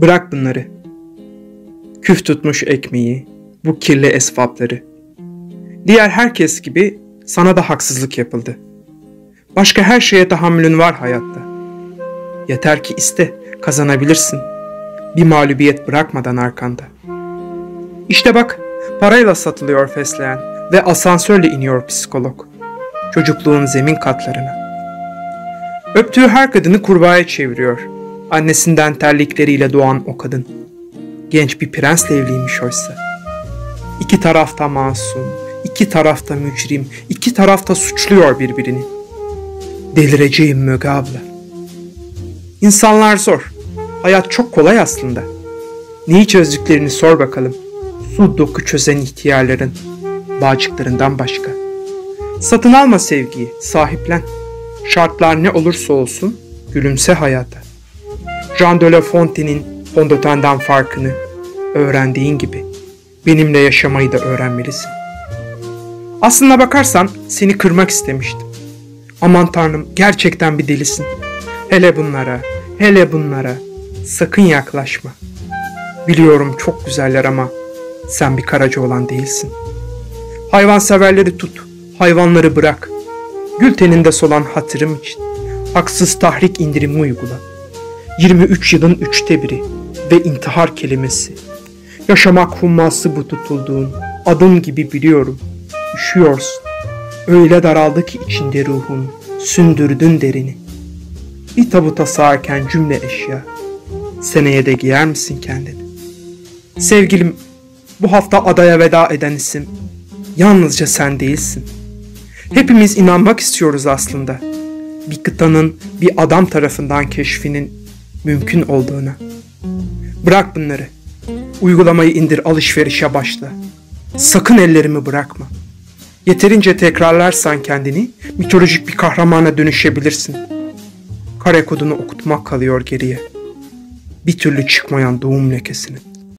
Bırak bunları. Küf tutmuş ekmeği, bu kirli esvapları. Diğer herkes gibi sana da haksızlık yapıldı. Başka her şeye tahammülün var hayatta. Yeter ki iste, kazanabilirsin. Bir mağlubiyet bırakmadan arkanda. İşte bak, parayla satılıyor fesleğen ve asansörle iniyor psikolog. Çocukluğun zemin katlarına. Öptüğü her kadını kurbağaya çeviriyor. Annesinden terlikleriyle doğan o kadın. Genç bir prensle evliymiş oysa. İki tarafta masum, iki tarafta mücrim, iki tarafta suçluyor birbirini. Delireceğim Möge abla. İnsanlar zor. Hayat çok kolay aslında. Neyi çözdüklerini sor bakalım. Su doku çözen ihtiyarların, bağcıklarından başka. Satın alma sevgiyi, sahiplen. Şartlar ne olursa olsun gülümse hayata. Jean de La Fontaine'in fondötenden farkını öğrendiğin gibi benimle yaşamayı da öğrenmelisin. Aslına bakarsan seni kırmak istemiştim. Aman tanrım gerçekten bir delisin. Hele bunlara, hele bunlara sakın yaklaşma. Biliyorum çok güzeller ama sen bir karaca olan değilsin. Hayvanseverleri tut, hayvanları bırak. Gül teninde solan hatırım için haksız tahrik indirimi uygula. 23 yılın üçte biri ve intihar kelimesi. Yaşamak humması bu tutulduğun adım gibi biliyorum. Üşüyorsun. Öyle daraldı ki içinde ruhun, sündürdün derini. Bir tabuta sağarken cümle eşya. Seneye de giyer misin kendini? Sevgilim, bu hafta adaya veda eden isim yalnızca sen değilsin. Hepimiz inanmak istiyoruz aslında. Bir kıtanın bir adam tarafından keşfinin mümkün olduğuna. Bırak bunları. Uygulamayı indir alışverişe başla. Sakın ellerimi bırakma. Yeterince tekrarlarsan kendini mitolojik bir kahramana dönüşebilirsin. Kare kodunu okutmak kalıyor geriye. Bir türlü çıkmayan doğum lekesini.